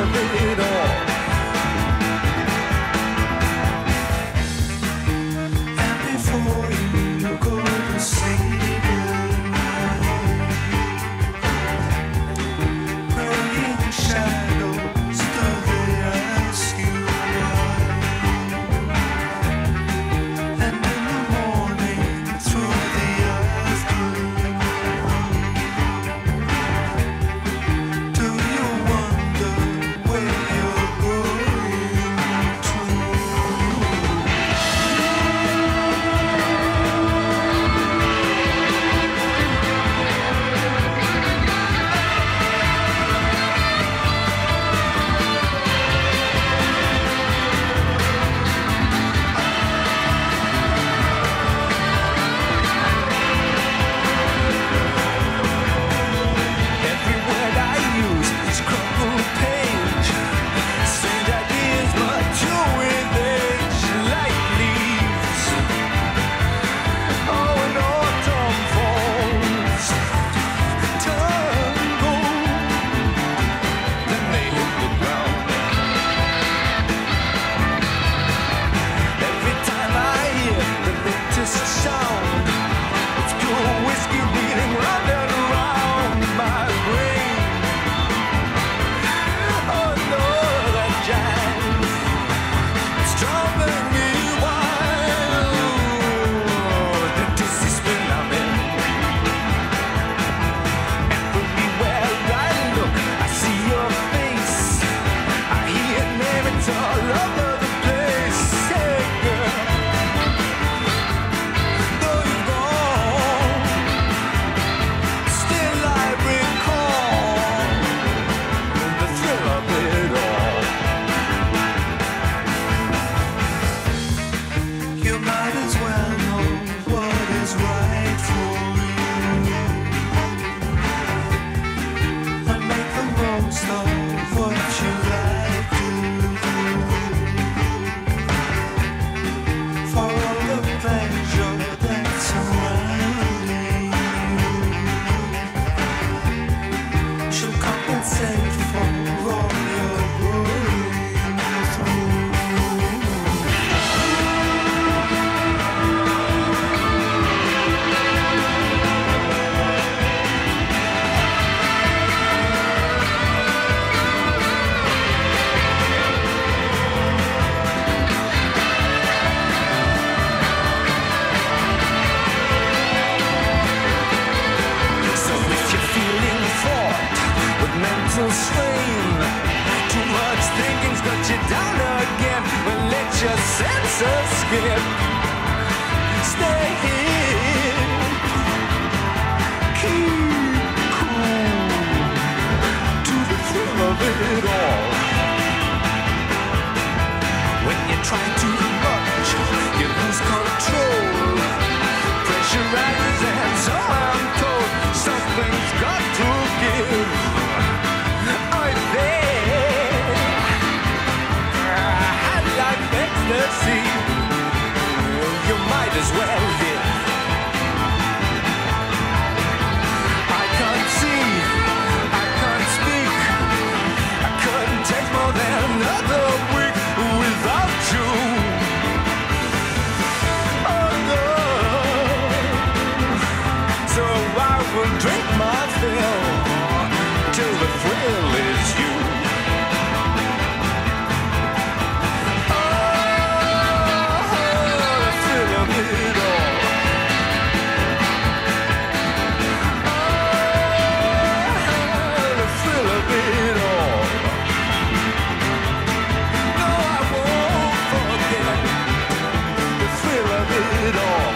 Torpedo mental strain. Too much thinking's got you down again. Well, let your senses skip. See. You might as well live. I can't see, I can't speak. I couldn't take more than another week without you. Oh no. So I will drink my fill till the thrill is. it all.